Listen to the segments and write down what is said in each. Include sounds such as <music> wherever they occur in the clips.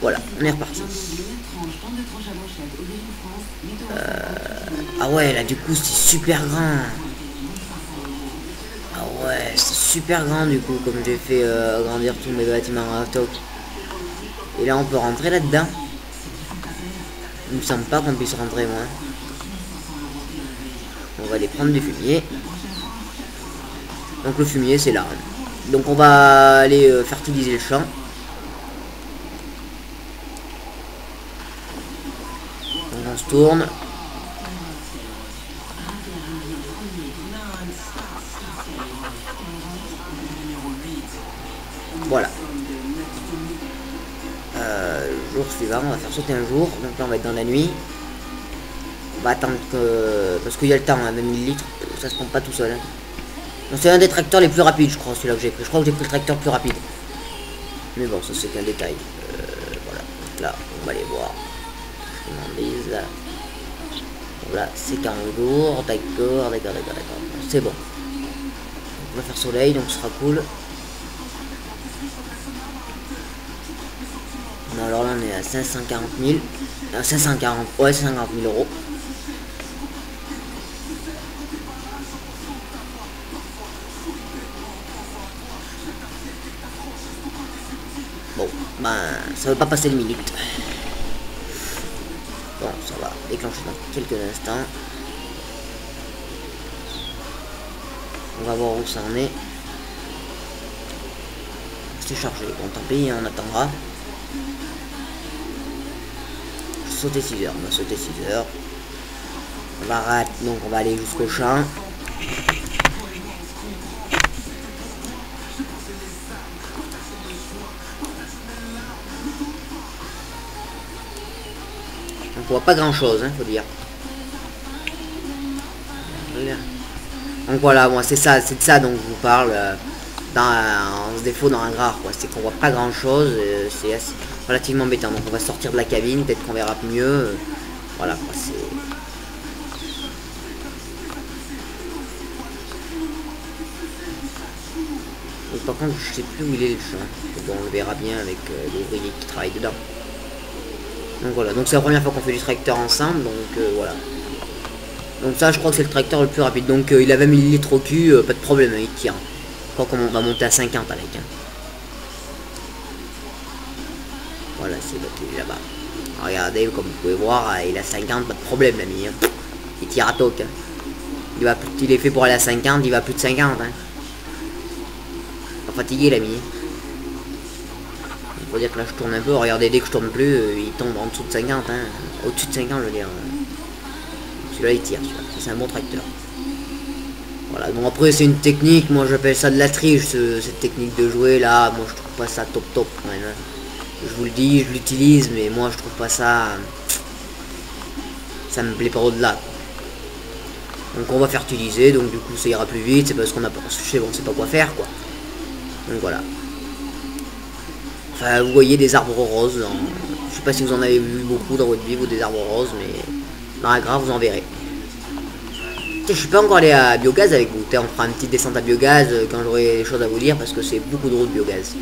Voilà, on est reparti. Euh, ah ouais, là du coup c'est super grand. Ah ouais, c'est super grand du coup, comme j'ai fait euh, agrandir tous mes bâtiments à top. Et là on peut rentrer là-dedans. Il me semble pas qu'on puisse rentrer moi. On va aller prendre du fumier. Donc le fumier c'est là. Donc on va aller euh, fertiliser le champ. Donc on se tourne. Voilà. Euh, jour suivant, on va faire sauter un jour. Donc là, on va être dans la nuit. On va attendre que... Parce qu'il y a le temps, hein, 20 litres. Ça se pompe pas tout seul. Hein. C'est un des tracteurs les plus rapides, je crois, celui-là que j'ai pris. Je crois que j'ai pris le tracteur plus rapide. Mais bon, ça c'est qu'un détail. Euh, voilà. Donc là, on va aller voir. Voilà, c'est 40 jours. D'accord, d'accord, d'accord, d'accord. C'est bon. On va faire soleil, donc ce sera cool. alors là, on est à 540 000. 540, ouais, 540 000 euros. Bon, ben, ça veut pas passer les minutes. Bon, ça va déclencher dans quelques instants. On va voir où ça en est. C'est chargé. Bon, tant pis, on attendra sauter 6 heures. On va sauter 6 heures. On va rater, donc on va aller jusqu'au champ. Voit pas grand chose, hein, faut dire. Donc voilà, moi c'est ça, c'est de ça dont je vous parle. Euh, dans, ce défaut dans un grare, quoi. C'est qu'on voit pas grand chose. Euh, c'est relativement embêtant. Donc on va sortir de la cabine, peut-être qu'on verra mieux. Voilà, c'est... par contre, je sais plus où il est le champ. Bon, on le verra bien avec euh, les ouvriers qui travaillent dedans. Donc voilà, donc c'est la première fois qu'on fait du tracteur ensemble, donc euh, voilà. Donc ça, je crois que c'est le tracteur le plus rapide. Donc euh, il avait 1000 litres au cul, pas de problème, il tire. Je crois qu'on va monter à 50 avec. Hein. Voilà, c'est battu là-bas. Regardez, comme vous pouvez voir, il a 50, pas de problème l'ami. Hein. Il tire à toc. Hein. Il, va il est fait pour aller à 50, il va plus de 50. Hein. Pas fatigué l'ami. Faut dire que là je tourne un peu, regardez dès que je tourne plus, euh, il tombe en dessous de 50. Hein. Au-dessus de 50 je veux dire. Celui-là il tire, c'est un bon tracteur. Voilà, donc après c'est une technique, moi j'appelle ça de la triche, cette technique de jouer là, moi je trouve pas ça top top quand même. Hein je vous le dis, je l'utilise, mais moi je trouve pas ça... Ça me plaît pas au-delà. Donc on va faire utiliser, donc du coup ça ira plus vite, c'est parce qu'on a pas... Je on sait pas quoi faire, quoi. Donc voilà. Enfin, vous voyez des arbres roses. Je sais pas si vous en avez vu beaucoup dans votre vie, ou des arbres roses, mais la grave, vous en verrez. Je suis pas encore allé à biogaz avec vous. On fera une petite descente à biogaz euh, quand j'aurai des choses à vous dire parce que c'est beaucoup de route biogaz.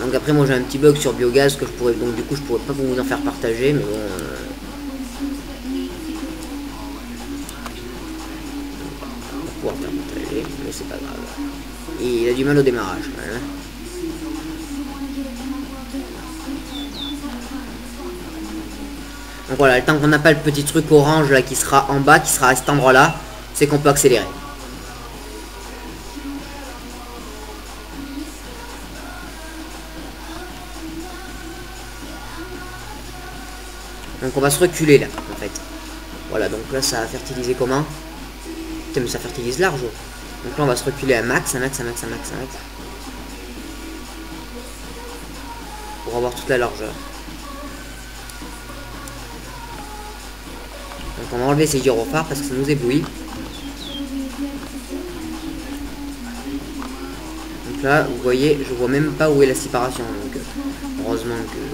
Donc après moi j'ai un petit bug sur biogaz que je pourrais donc du coup je pourrais pas vous en faire partager mais bon euh... c'est pas grave. Il a du mal au démarrage. Hein. Donc voilà, le temps qu'on n'a pas le petit truc orange là qui sera en bas, qui sera à cet endroit là, c'est qu'on peut accélérer. Donc on va se reculer là, en fait. Voilà, donc là ça a fertilisé comment? Mais ça fertilise large. Donc là on va se reculer à max, à max, à max, à max, à max. Pour avoir toute la largeur. Donc on va enlever ces gyrophares parce que ça nous éblouit. Donc là, vous voyez, je vois même pas où est la séparation. Donc heureusement que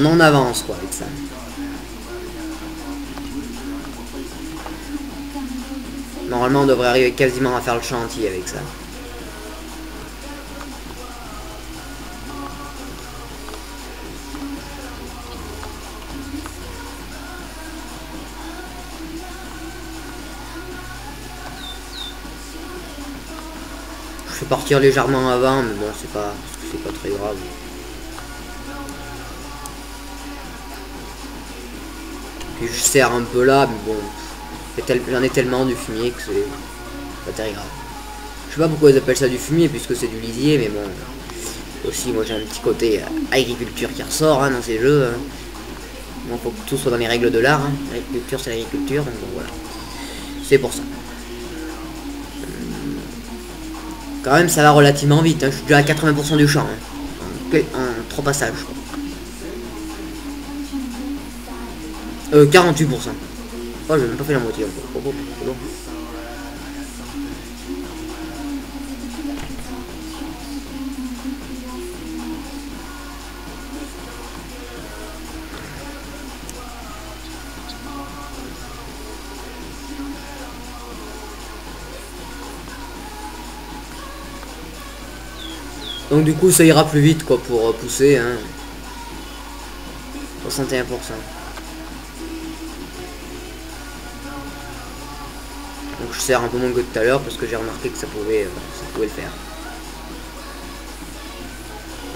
on en avance quoi avec ça. Normalement on devrait arriver quasiment à faire le chantier avec ça. Je fais partir légèrement avant, mais bon c'est pas c'est pas très grave. Je serre un peu là, mais bon, J'en ai tellement du fumier que c'est pas très grave. Je sais pas pourquoi ils appellent ça du fumier puisque c'est du lisier, mais bon. Aussi, moi j'ai un petit côté euh, agriculture qui ressort hein, dans ces jeux. Hein. Bon, faut que tout soit dans les règles de l'art. Hein. L'agriculture, c'est l'agriculture, donc voilà. C'est pour ça. Quand même, ça va relativement vite. Je suis déjà à 80% du champ. En, en, trois passages. Euh, 48%. Oh, j'ai même pas fait la moitié encore. Oh, oh, oh, Donc du coup ça ira plus vite quoi pour pousser hein. 61%. Sers un peu moins que tout à l'heure parce que j'ai remarqué que ça pouvait, euh, ça pouvait le faire.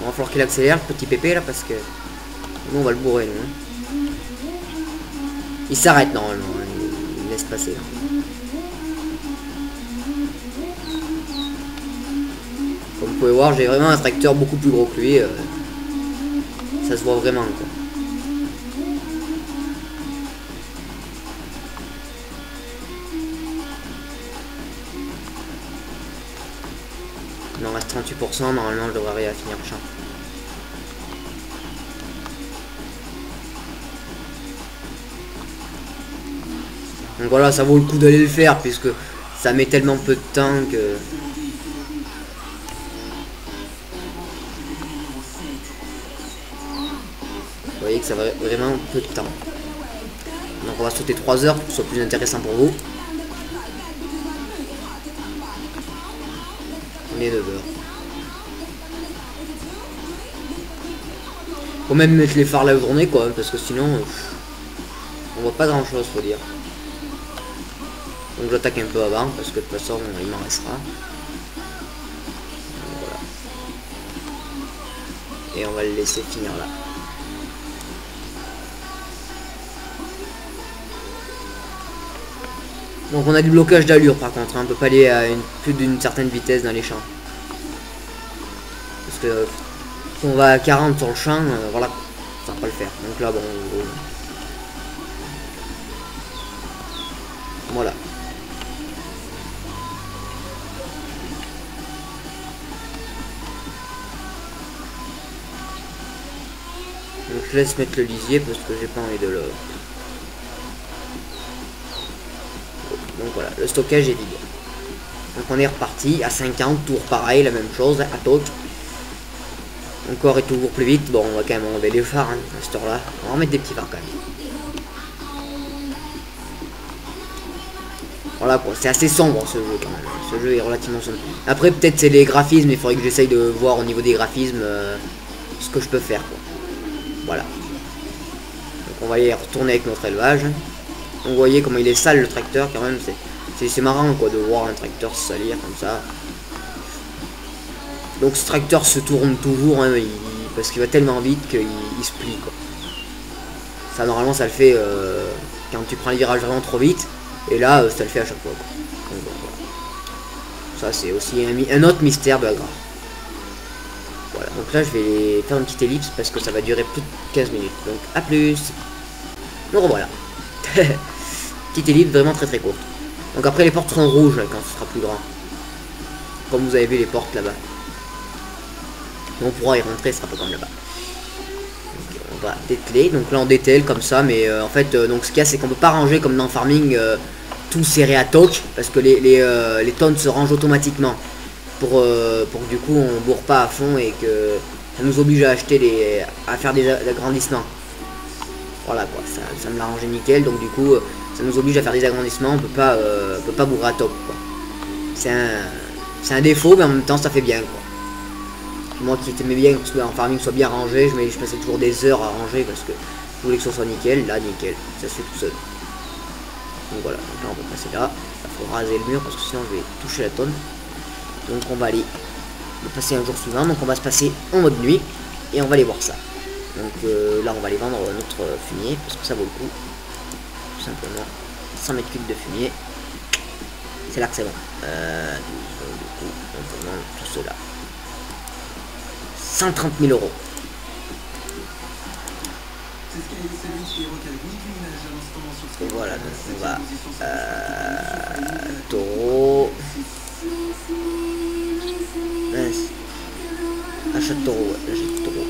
On va falloir qu'il accélère, le petit pépé là, parce que... Nous on va le bourrer, nous. Hein. Il s'arrête normalement, hein, il, laisse passer. Comme vous pouvez voir, j'ai vraiment un tracteur beaucoup plus gros que lui. Euh, ça se voit vraiment. Il en reste 38%, normalement je devrais arriver à finir champ. Donc voilà, ça vaut le coup d'aller le faire puisque ça met tellement peu de temps que... Vous voyez que ça va vraiment peu de temps. Donc on va sauter 3 heures pour que ce soit plus intéressant pour vous. les 9 heures. Faut même mettre les phares la journée quoi, parce que sinon on voit pas grand chose faut dire. Donc j'attaque un peu avant parce que de toute façon il m'en restera. Et on va le laisser finir là. Donc on a du blocage d'allure par contre, hein. on peut pas aller à une, plus d'une certaine vitesse dans les champs. Parce que on va à 40 sur le champ, euh, voilà, ça va pas le faire. Donc là bon, voilà. Donc je laisse mettre le lisier parce que j'ai pas envie de le... Donc voilà, le stockage est vide. Donc on est reparti à 50 tours pareil, la même chose, à Encore et toujours plus vite. Bon, on va quand même enlever les phares hein, à cette heure-là. On va en mettre des petits phares quand même. Voilà quoi, c'est assez sombre ce jeu quand même. Ce jeu est relativement sombre. Après peut-être c'est les graphismes, il faudrait que j'essaye de voir au niveau des graphismes euh, ce que je peux faire quoi. Voilà. Donc on va y retourner avec notre élevage. Vous voyez comment il est sale le tracteur quand même. C'est marrant quoi de voir un tracteur salir comme ça. Donc ce tracteur se tourne toujours hein, parce qu'il va tellement vite qu'il se plie quoi. Ça normalement ça le fait euh, quand tu prends les virages vraiment trop vite. Et là euh, ça le fait à chaque fois. Ça c'est aussi un, autre mystère de la grave. Voilà, donc là je vais faire une petite ellipse parce que ça va durer plus de 15 minutes. Donc à plus. Nous revoilà. <laughs> Petite ellipse vraiment très très courte. Donc après les portes seront rouges quand ce sera plus grand. Comme vous avez vu les portes là-bas. On pourra y rentrer, ce sera pas comme là-bas. On va dételer. Donc là on dételle comme ça, mais euh, en fait euh, donc ce qu'il y a c'est qu'on peut pas ranger comme dans Farming euh, tout serré à toc parce que les, les, les, tonnes se rangent automatiquement. pour, euh, pour que du coup on bourre pas à fond et que ça nous oblige à acheter les. à faire des agrandissements. Voilà quoi, ça, me l'arrangeait nickel, donc du coup ça nous oblige à faire des agrandissements, on peut pas, euh, peut pas bourrer à top quoi. C'est un, c'est un défaut mais en même temps ça fait bien quoi. Moi qui aimais bien que en farming soit bien rangé, je, je passais toujours des heures à ranger parce que je voulais que ce soit nickel, là nickel, ça se fait tout seul. Donc voilà, donc là on va passer là, il faut raser le mur parce que sinon je vais toucher la tonne. Donc on va aller passer un jour suivant, donc on va se passer en mode nuit et on va aller voir ça. Donc euh, là on va aller vendre notre fumier parce que ça vaut le coup. Tout simplement. 100 mètres cubes de fumier. C'est là que c'est bon. Euh, du coup, on peut tout cela. 130 000 euros. Et voilà, donc on va... Euh, taureau... Mince. Achat de taureau, ouais, achat de taureau.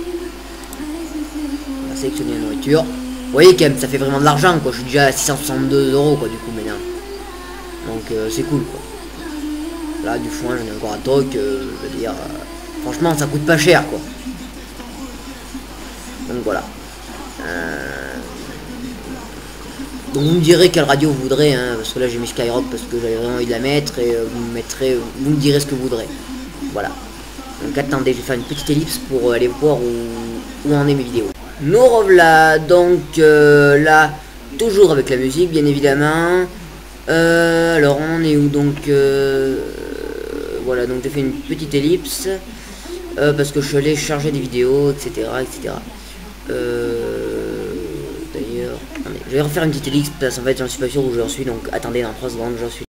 On va sélectionner la nourriture. Vous voyez quand même, ça fait vraiment de l'argent, quoi. Je suis déjà à 662 euros, quoi, du coup, maintenant. Donc, euh, c'est cool, quoi. Là, du foin, j'en ai encore un truc, euh, je veux dire... Euh, franchement, ça coûte pas cher, quoi. Donc, voilà. Euh, donc vous me direz quelle radio vous voudrez, hein, parce que là j'ai mis Skyrock parce que j'avais vraiment envie de la mettre et vous me mettrez, vous me direz ce que vous voudrez. Voilà. Donc attendez, je vais faire une petite ellipse pour aller voir où, en est mes vidéos. Nous revoilà donc euh, là, toujours avec la musique bien évidemment. Euh, alors on est où donc euh, Voilà, donc j'ai fait une petite ellipse. Parce que je allé charger des vidéos, etc. etc. D'ailleurs, je vais refaire une petite ellipse parce qu'en fait j'en suis pas sûr où j'en suis, donc attendez dans 3 secondes, j'en suis.